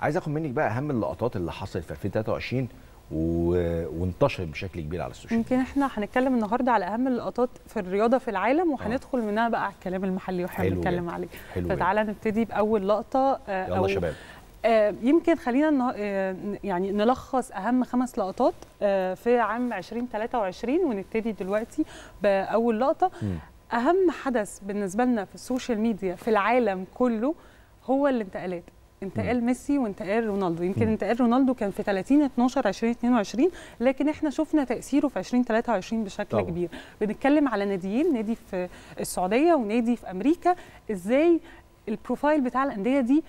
عايز اخد منك بقى اهم اللقطات اللي حصلت في 2023 و... وانتشرت بشكل كبير على السوشيال يمكن إحنا هنتكلم النهارده على اهم اللقطات في الرياضه في العالم وهندخل منها بقى على الكلام المحلي وإحنا بنتكلم. عليه. فتعالى نبتدي بأول لقطة آه، يلا أو شباب. آه، يمكن خلينا آه، يعني نلخص أهم خمس لقطات آه، في عام 2023 ونبتدي دلوقتي بأول لقطة. مم. أهم حدث بالنسبة لنا في السوشيال ميديا في العالم كله هو الانتقالات. انتقال ميسي وانتقال رونالدو. يمكن. انتقال رونالدو كان في 30 12 2022 لكن إحنا شفنا تأثيره في 2023 بشكل طبعا. كبير. بنتكلم على ناديين نادي في السعودية ونادي في أمريكا. إزاي ال profile بتاع الأندية دي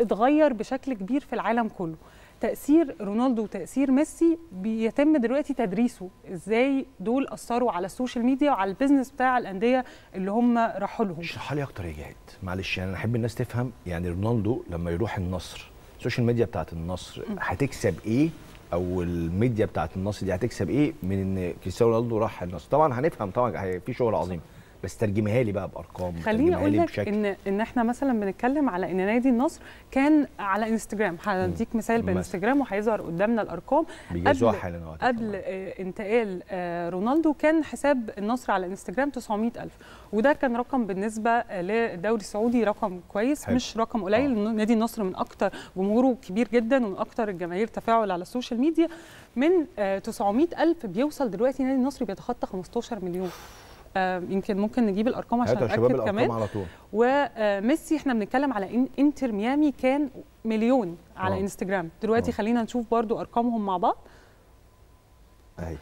اتغير بشكل كبير في العالم كله؟ تأثير رونالدو وتأثير ميسي بيتم دلوقتي تدريسه. إزاي دول أثروا على السوشيال ميديا وعلى ال business بتاع الأندية اللي هم راحوا لهم؟ اشرحها لي أكتر يا جهاد معلش يعني أنا أحب الناس تفهم يعني رونالدو لما يروح النصر السوشيال ميديا بتاعت النصر هتكسب إيه؟ أو الميديا بتاعت النصر دي هتكسب إيه من إن كريستيانو رونالدو راح النصر؟ طبعا هنفهم طبعا في شغل عظيم. بس ترجمها لي بقى بأرقام خليني أقول لك ان إن إحنا مثلا بنتكلم على إن نادي النصر كان على إنستجرام. هديك مثال. بإنستجرام وهيظهر قدامنا الأرقام. قبل- حالا. قبل آه، انتقال آه، رونالدو كان حساب النصر على إنستجرام 900000 وده كان رقم بالنسبة آه، للدوري السعودي رقم كويس حلو. مش رقم قليل. لأن نادي النصر من أكتر جمهوره كبير جدا ومن أكتر الجماهير تفاعل على السوشيال ميديا. من آه، 900000 بيوصل دلوقتي نادي النصر بيتخطى 15 مليون. آه، يمكن ممكن نجيب الأرقام عشان الأرقام كمان. على طول. وميسي إحنا بنتكلم على إن إنتر ميامي كان مليون على آه. إنستجرام. دلوقتي آه. خلينا نشوف برضو أرقامهم مع بعض. أهي. آه، آه،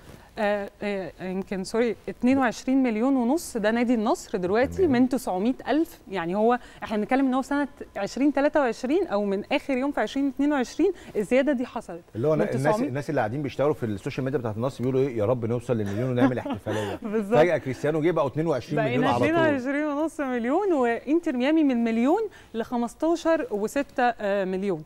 يمكن sorry 22 مليون ونص. ده نادي النصر دلوقتي. من 900 ألف. يعني هو إحنا بنتكلم إن هو سنة 2023 أو من آخر يوم في 2022 الزيادة دي حصلت. اللي هو الناس 900 الناس اللي قاعدين بيشتغلوا في السوشيال ميديا بتاعت النصر بيقولوا إيه؟ يا رب نوصل للمليون ونعمل احتفالية. بالظبط. فجأة كريستيانو جه بقوا 22 مليون على طول. 22 ونص مليون وإنتر ميامي من مليون ل 15 و6 مليون.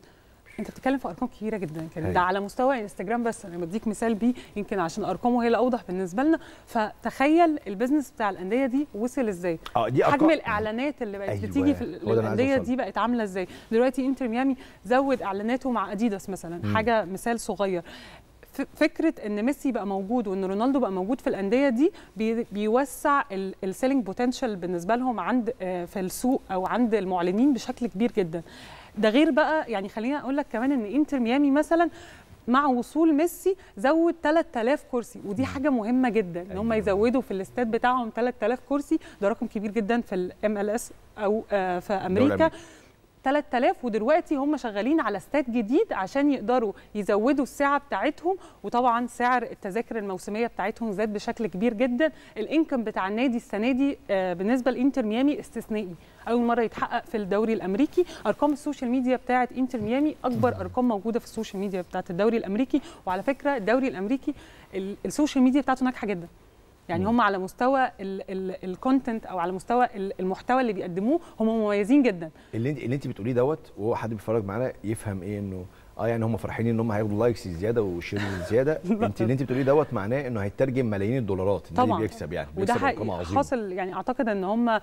انت بتتكلم في ارقام كبيرة جدا كريم. ده على مستوى انستجرام بس أنا بديك مثال بيه يمكن عشان أرقامه هي الأوضح بالنسبة لنا فتخيل ال business بتاع الأندية دي وصل إزاي آه دي حجم الإعلانات اللي بقت أيوة، بتيجي في الانديه. دي بقت عاملة إزاي دلوقتي إنتر ميامي زود إعلاناته مع أديداس مثلا مم. حاجة مثال صغير فكرة إن ميسي بقى موجود وإن رونالدو بقى موجود في الأندية دي بي- بيوسع ال selling potential بالنسبة لهم عند آه، في السوق أو عند المعلنين بشكل كبير جدا ده غير بقى يعني خلينا أقول لك كمان إن إنتر ميامي مثلا مع وصول ميسي زود 3000 كرسي ودي حاجة مهمة جدا إن هم أيوة. يزودوا في الاستاد بتاعهم 3000 كرسي ده رقم كبير جدا في ال MLS أو آه، في أمريكا. 3000 ودلوقتي هم شغالين على استاد جديد عشان يقدروا يزودوا السعه بتاعتهم. وطبعا سعر التذاكر الموسمية بتاعتهم زاد بشكل كبير جدا. ال income بتاع النادي السنة دي آه، بالنسبة لإنتر ميامي استثنائي. أول مرة يتحقق في الدوري الأمريكي. أرقام ال social media بتاعه إنتر ميامي أكبر أرقام موجودة في ال social media بتاعه الدوري الأمريكي. وعلى فكرة الدوري الأمريكي ال- ال social media بتاعته ناجحة جدا. يعني هم على مستوى ال content أو على مستوى ال- المحتوى اللي بيقدموه هم مميزين جدا. اللي انت اللي انت بتقوليه دوت وهو حد بيتفرج معانا يفهم إيه انه آه يعني هم فرحانين إن هم هياخدوا likes زيادة و share زيادة. انت اللي انت بتقوليه دوت معناه إنه هيترجم ملايين الدولارات طبعا. بيكسب يعني وده ارقام حقيقي. عظيمه حاصل يعني أعتقد إن هم آه،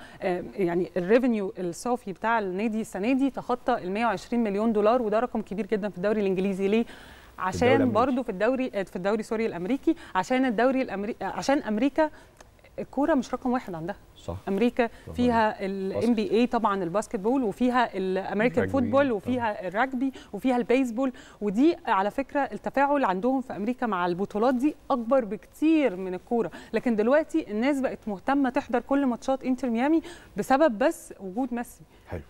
يعني ال revenue الصافي بتاع النادي السنة دي تخطى ال 120 مليون دولار وده رقم كبير جدا في الدوري الإنجليزي. ليه؟ عشان. برضو في الدوري في الدوري sorry الأمريكي عشان الدوري الامريكي عشان أمريكا الكورة مش رقم واحد عندها. صح. أمريكا فيها ال NBA طبعا ال basketball وفيها ال American. football. وفيها الرجبي وفيها البيسبول ودي على فكرة التفاعل عندهم في أمريكا مع البطولات دي أكبر بكتير من الكورة. لكن دلوقتي الناس بقت مهتمة تحضر كل ماتشات انتر ميامي بسبب بس وجود ميسي. حلو.